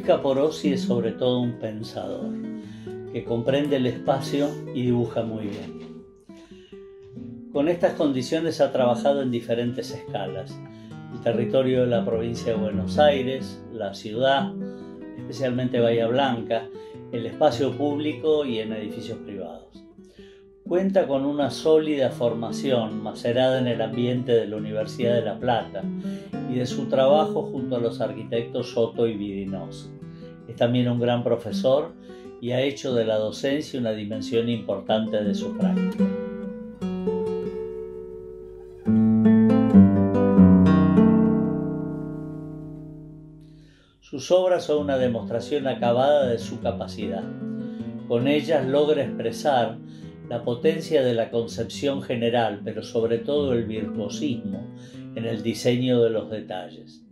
Rossi es sobre todo un pensador, que comprende el espacio y dibuja muy bien. Con estas condiciones ha trabajado en diferentes escalas, el territorio de la provincia de Buenos Aires, la ciudad, especialmente Bahía Blanca, el espacio público y en edificios privados. Cuenta con una sólida formación macerada en el ambiente de la Universidad de La Plata y de su trabajo junto a los arquitectos Soto y Vidinós. Es también un gran profesor y ha hecho de la docencia una dimensión importante de su práctica. Sus obras son una demostración acabada de su capacidad. Con ellas logra expresar la potencia de la concepción general, pero sobre todo el virtuosismo en el diseño de los detalles.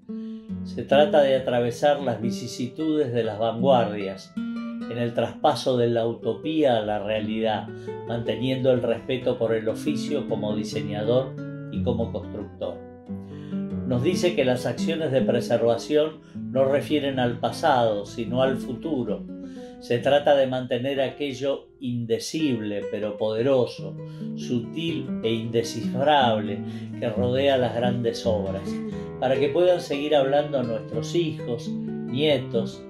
Se trata de atravesar las vicisitudes de las vanguardias en el traspaso de la utopía a la realidad, manteniendo el respeto por el oficio como diseñador y como constructor nos dice que las acciones de preservación no refieren al pasado, sino al futuro. Se trata de mantener aquello indecible pero poderoso, sutil e indescifrable que rodea las grandes obras, para que puedan seguir hablando a nuestros hijos, nietos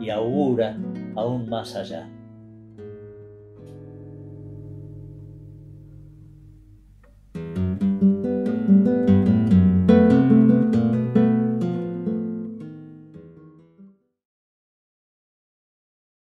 y augura aún más allá.